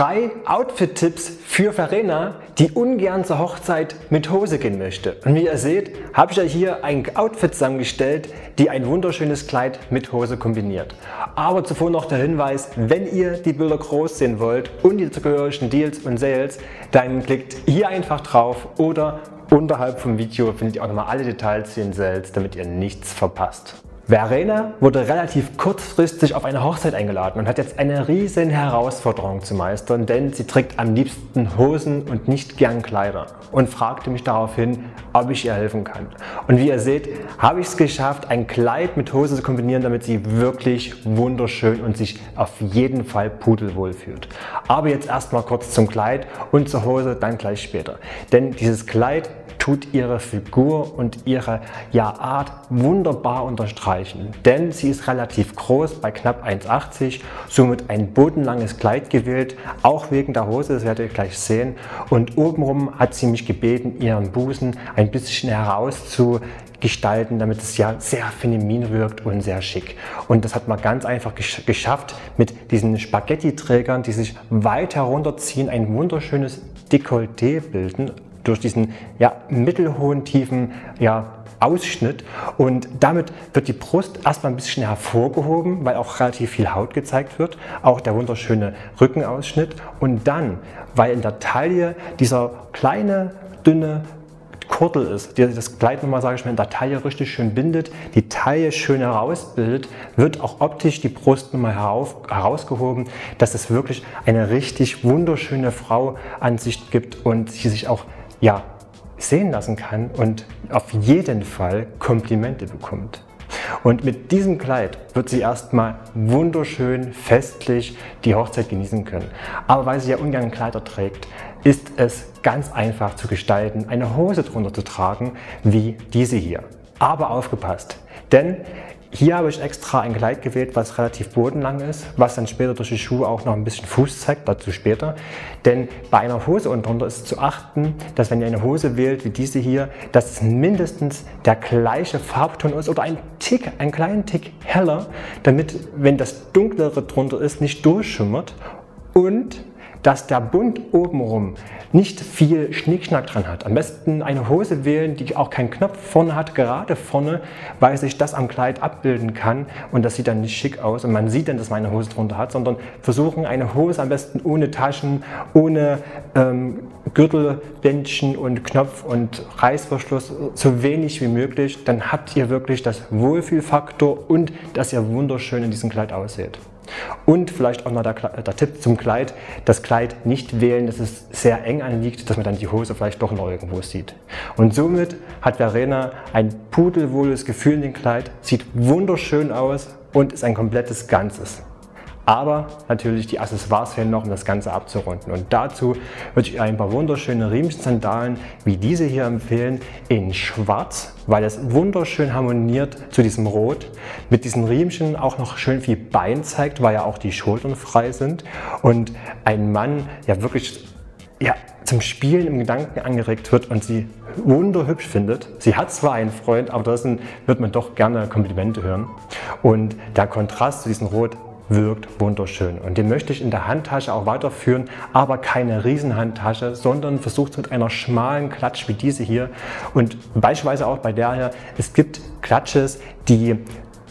drei Outfit-Tipps für Verena, die ungern zur Hochzeit mit Hose gehen möchte. Und wie ihr seht, habe ich euch hier ein Outfit zusammengestellt, die ein wunderschönes Kleid mit Hose kombiniert. Aber zuvor noch der Hinweis, wenn ihr die Bilder groß sehen wollt und die zugehörigen Deals und Sales, dann klickt hier einfach drauf oder unterhalb vom Video findet ihr auch nochmal alle Details zu den Sales, damit ihr nichts verpasst. Verena wurde relativ kurzfristig auf eine Hochzeit eingeladen und hat jetzt eine riesen Herausforderung zu meistern, denn sie trägt am liebsten Hosen und nicht gern Kleider und fragte mich daraufhin, ob ich ihr helfen kann. Und wie ihr seht, habe ich es geschafft, ein Kleid mit Hose zu kombinieren, damit sie wirklich wunderschön und sich auf jeden Fall pudelwohl fühlt. Aber jetzt erstmal kurz zum Kleid und zur Hose, dann gleich später. Denn dieses Kleid tut ihre Figur und ihre ja, Art wunderbar unterstreichen. Denn sie ist relativ groß, bei knapp 1,80, somit ein bodenlanges Kleid gewählt, auch wegen der Hose, das werdet ihr gleich sehen. Und obenrum hat sie mich gebeten, ihren Busen ein bisschen herauszugestalten, damit es ja sehr feminin wirkt und sehr schick. Und das hat man ganz einfach gesch geschafft mit diesen Spaghetti-Trägern, die sich weit herunterziehen, ein wunderschönes Dekolleté bilden, durch diesen ja, mittelhohen, tiefen ja, Ausschnitt. Und damit wird die Brust erstmal ein bisschen hervorgehoben, weil auch relativ viel Haut gezeigt wird, auch der wunderschöne Rückenausschnitt. Und dann, weil in der Taille dieser kleine, dünne Kurtel ist, der das Kleid nochmal, sage ich mal, in der Taille richtig schön bindet, die Taille schön herausbildet, wird auch optisch die Brust nochmal herausgehoben, dass es wirklich eine richtig wunderschöne Frau Ansicht gibt und sie sich auch ja, sehen lassen kann und auf jeden Fall Komplimente bekommt. Und mit diesem Kleid wird sie erstmal wunderschön festlich die Hochzeit genießen können. Aber weil sie ja ungern Kleider trägt, ist es ganz einfach zu gestalten, eine Hose drunter zu tragen, wie diese hier. Aber aufgepasst, denn hier habe ich extra ein Kleid gewählt, was relativ bodenlang ist, was dann später durch die Schuhe auch noch ein bisschen Fuß zeigt, dazu später. Denn bei einer Hose unten drunter ist zu achten, dass wenn ihr eine Hose wählt wie diese hier, dass es mindestens der gleiche Farbton ist oder ein Tick, einen kleinen Tick heller, damit, wenn das dunklere drunter ist, nicht durchschimmert und dass der Bund obenrum nicht viel Schnickschnack dran hat. Am besten eine Hose wählen, die auch keinen Knopf vorne hat, gerade vorne, weil sich das am Kleid abbilden kann und das sieht dann nicht schick aus und man sieht dann, dass man eine Hose drunter hat, sondern versuchen eine Hose am besten ohne Taschen, ohne ähm, Gürtelbändchen und Knopf und Reißverschluss so wenig wie möglich. Dann habt ihr wirklich das Wohlfühlfaktor und dass ihr wunderschön in diesem Kleid ausseht. Und vielleicht auch noch der, der, Tipp zum Kleid, das Kleid nicht wählen, dass es sehr eng anliegt, dass man dann die Hose vielleicht doch noch irgendwo sieht. Und somit hat Verena ein pudelwohles Gefühl in dem Kleid, sieht wunderschön aus und ist ein komplettes Ganzes. Aber natürlich die Accessoires fehlen noch, um das Ganze abzurunden. Und dazu würde ich ein paar wunderschöne Riemchen-Sandalen wie diese hier empfehlen in schwarz, weil es wunderschön harmoniert zu diesem Rot. Mit diesen Riemchen auch noch schön viel Bein zeigt, weil ja auch die Schultern frei sind. Und ein Mann ja wirklich ja, zum Spielen im Gedanken angeregt wird und sie wunderhübsch findet. Sie hat zwar einen Freund, aber draußen wird man doch gerne Komplimente hören. Und der Kontrast zu diesem Rot wirkt wunderschön. Und den möchte ich in der Handtasche auch weiterführen, aber keine Riesenhandtasche, sondern versucht mit einer schmalen Klatsch wie diese hier. Und beispielsweise auch bei der hier, es gibt Klatsches, die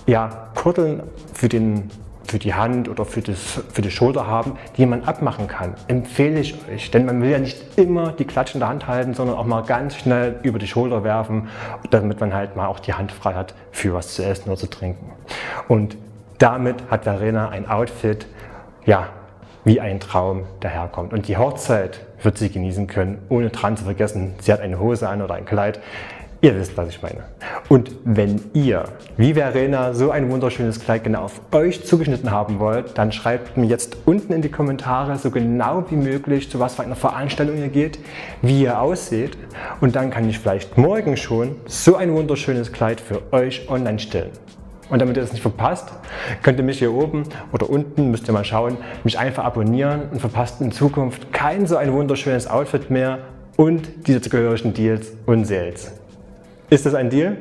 ja, Kurteln für den für die Hand oder für, das, für die Schulter haben, die man abmachen kann. Empfehle ich euch, denn man will ja nicht immer die Klatsche in der Hand halten, sondern auch mal ganz schnell über die Schulter werfen, damit man halt mal auch die Hand frei hat für was zu essen oder zu trinken. Und damit hat Verena ein Outfit, ja, wie ein Traum daherkommt. Und die Hochzeit wird sie genießen können, ohne dran zu vergessen, sie hat eine Hose an oder ein Kleid. Ihr wisst, was ich meine. Und wenn ihr, wie Verena, so ein wunderschönes Kleid genau auf euch zugeschnitten haben wollt, dann schreibt mir jetzt unten in die Kommentare so genau wie möglich, zu was für einer Veranstaltung ihr geht, wie ihr aussieht. Und dann kann ich vielleicht morgen schon so ein wunderschönes Kleid für euch online stellen. Und damit ihr das nicht verpasst, könnt ihr mich hier oben oder unten, müsst ihr mal schauen, mich einfach abonnieren und verpasst in Zukunft kein so ein wunderschönes Outfit mehr und diese zugehörigen Deals und Sales. Ist das ein Deal?